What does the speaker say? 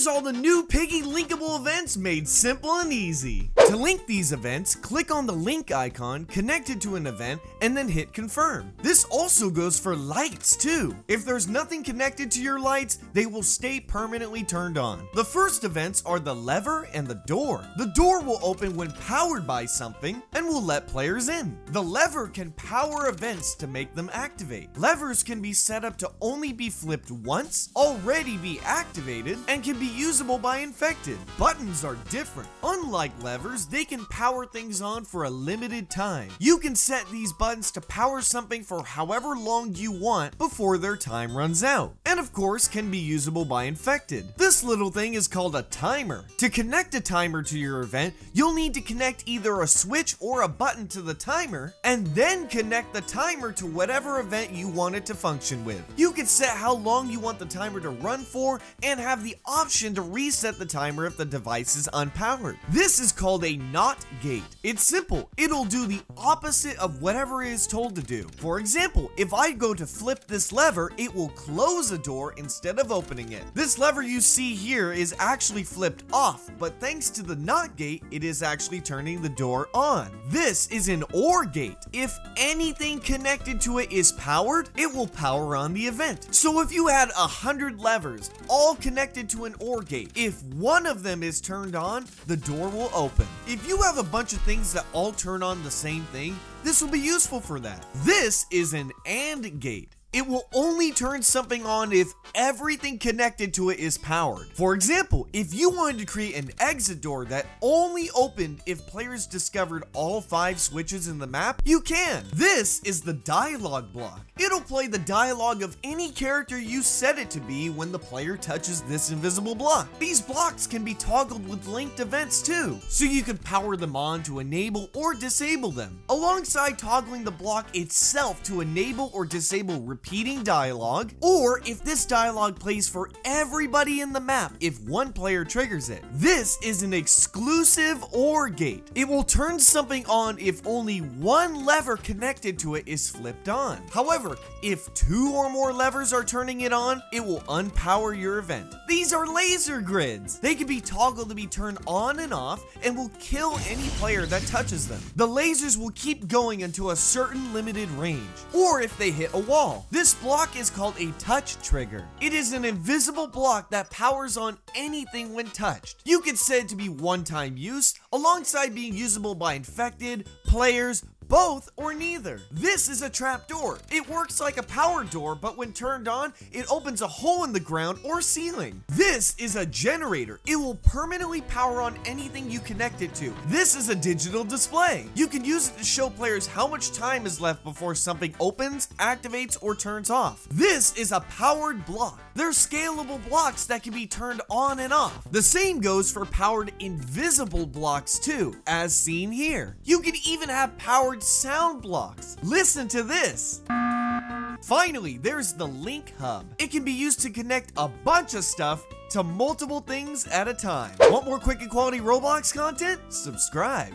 Here's all the new Piggy linkable events made simple and easy. To link these events, click on the link icon connected to an event and then hit confirm. This also goes for lights too. If there's nothing connected to your lights, they will stay permanently turned on. The first events are the lever and the door. The door will open when powered by something and will let players in. The lever can power events to make them activate. Levers can be set up to only be flipped once, already be activated, and can be usable by infected. Buttons are different. Unlike levers, they can power things on for a limited time. You can set these buttons to power something for however long you want before their time runs out. And of course, can be usable by infected. This little thing is called a timer. To connect a timer to your event, you'll need to connect either a switch or a button to the timer, and then connect the timer to whatever event you want it to function with. You can set how long you want the timer to run for and have the option to reset the timer if the device is unpowered. This is called a NOT gate. It's simple. It'll do the opposite of whatever it is told to do. For example, if I go to flip this lever, it will close a door instead of opening it. This lever you see here is actually flipped off, but thanks to the NOT gate, it is actually turning the door on. This is an OR gate. If anything connected to it is powered, it will power on the event. So if you had a hundred levers, all connected to an OR gate, if one of them is turned on, the door will open. If you have a bunch of things that all turn on the same thing, this will be useful for that. This is an AND gate. It will only turn something on if everything connected to it is powered. For example, if you wanted to create an exit door that only opened if players discovered all five switches in the map, you can. This is the dialogue block. It'll play the dialogue of any character you set it to be when the player touches this invisible block. These blocks can be toggled with linked events too, so you can power them on to enable or disable them, alongside toggling the block itself to enable or disable repeating dialogue, or if this dialogue plays for everybody in the map if one player triggers it. This is an exclusive OR gate. It will turn something on if only one lever connected to it is flipped on. However, if two or more levers are turning it on, it will unpower your event. These are laser grids. They can be toggled to be turned on and off and will kill any player that touches them. The lasers will keep going until a certain limited range, or if they hit a wall. This block is called a touch trigger. It is an invisible block that powers on anything when touched. You can say it to be one-time use, alongside being usable by infected, players, both or neither. This is a trap door. It works like a power door, but when turned on, it opens a hole in the ground or ceiling. This is a generator. It will permanently power on anything you connect it to. This is a digital display. You can use it to show players how much time is left before something opens, activates, or turns off. This is a powered block. They're scalable blocks that can be turned on and off. The same goes for powered invisible blocks too, as seen here. You can even have powered sound blocks. Listen to this. Finally, there's the Link Hub. It can be used to connect a bunch of stuff to multiple things at a time. Want more quick and quality Roblox content? Subscribe.